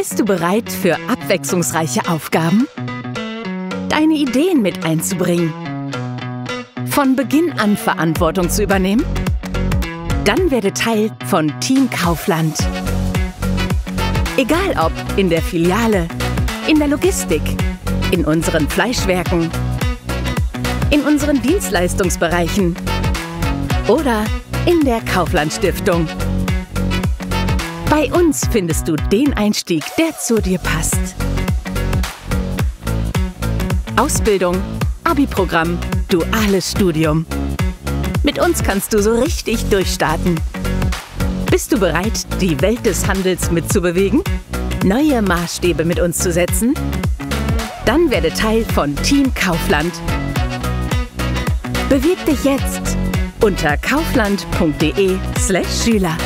Bist du bereit für abwechslungsreiche Aufgaben? Deine Ideen mit einzubringen? Von Beginn an Verantwortung zu übernehmen? Dann werde Teil von Team Kaufland. Egal ob in der Filiale, in der Logistik, in unseren Fleischwerken, in unseren Dienstleistungsbereichen oder in der Kaufland Stiftung. Bei uns findest du den Einstieg, der zu dir passt. Ausbildung, Abi-Programm, duales Studium. Mit uns kannst du so richtig durchstarten. Bist du bereit, die Welt des Handels mitzubewegen? Neue Maßstäbe mit uns zu setzen? Dann werde Teil von Team Kaufland. Bewirb dich jetzt unter kaufland.de/schüler.